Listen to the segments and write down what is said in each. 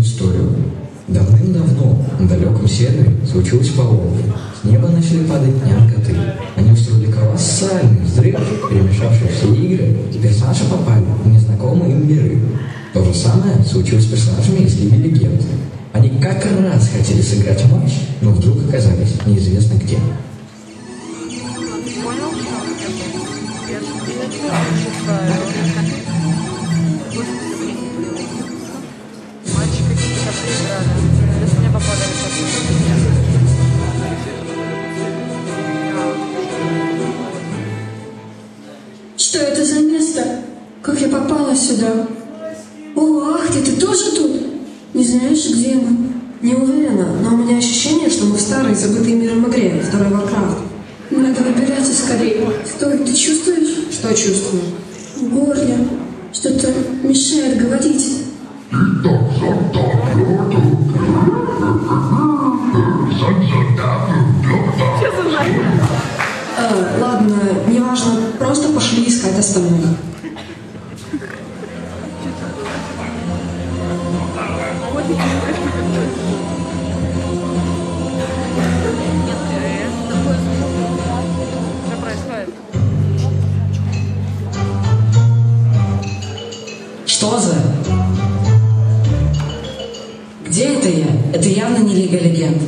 историю. Давным-давно на далеком севере случилось поломка. С неба начали падать нянкоты. Они устроили колоссальный взрыв, перемешавший все игры. Теперь Саша попали в незнакомые им миры. То же самое случилось с персонажами из Лиги Легенд. Они как раз хотели сыграть матч, но вдруг оказались неизвестно где. Понял? Я сюда? О, ах ты, ты тоже тут? Не знаешь, где мы? Не уверена, но у меня ощущение, что мы в старой забытой миром игре, второй Warcraft. Надо выбираться скорее. Стой, ты чувствуешь? Что чувствую? В горле. Что-то мешает говорить. Где это я? Это явно не Лига Легенд.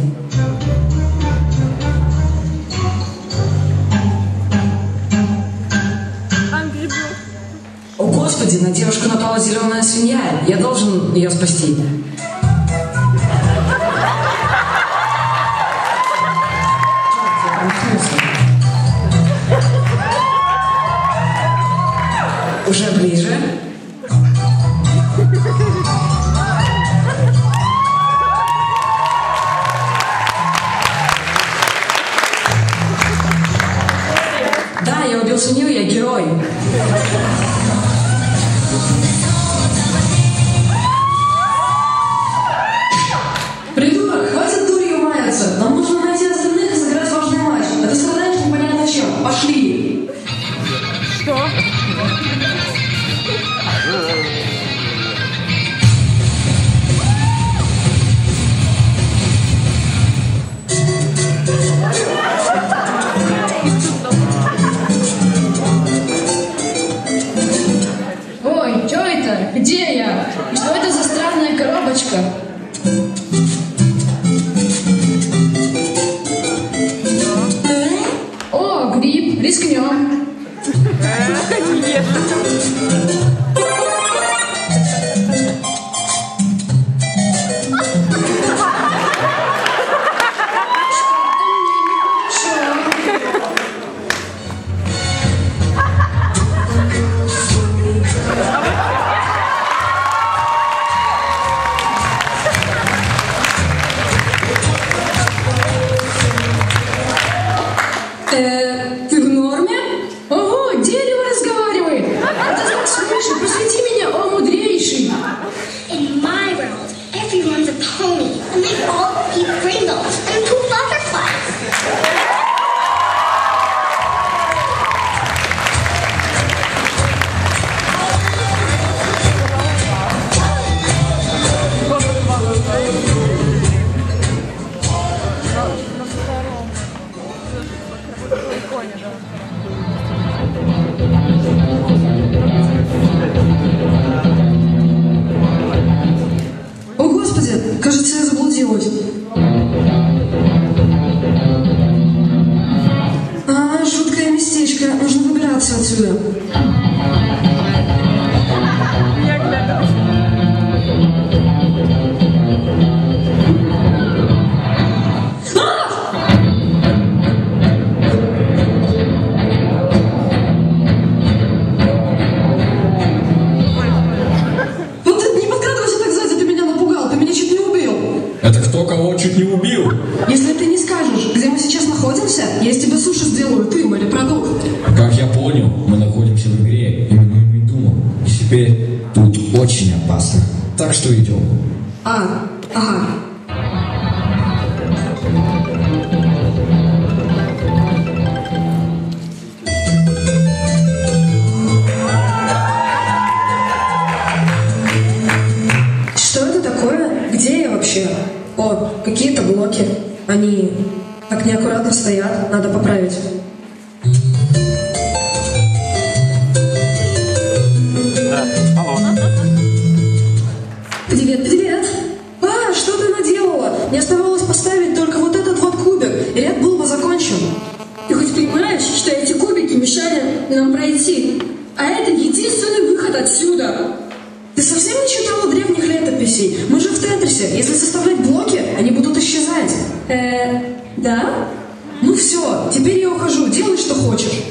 О господи, на девушку напала зеленая свинья. Я должен ее спасти. Это? Где я? И что это за странная коробочка? О, гриб, рискнем. Э, чуть не убил. Это кто кого чуть не убил? Если ты не скажешь, где мы сейчас находимся, я из тебя суши сделаю, ты. Как я понял, мы находимся в игре, именуемой Думом. И теперь тут очень опасно. Так что идем. А, ага. Что это такое? Где вообще? О, какие-то блоки. Они так неаккуратно стоят, надо поправить. Нам пройти? А это единственный выход отсюда. Ты совсем не читала древних летописей? Мы же в Тетрисе. Если составлять блоки, они будут исчезать. Э, да? Ну все, теперь я ухожу, делай, что хочешь.